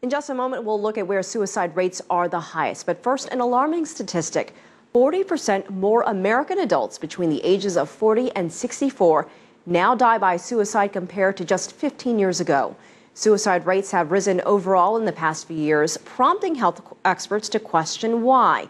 In just a moment, we'll look at where suicide rates are the highest. But first, an alarming statistic 40% more American adults between the ages of 40 and 64 now die by suicide compared to just 15 years ago. Suicide rates have risen overall in the past few years, prompting health experts to question why.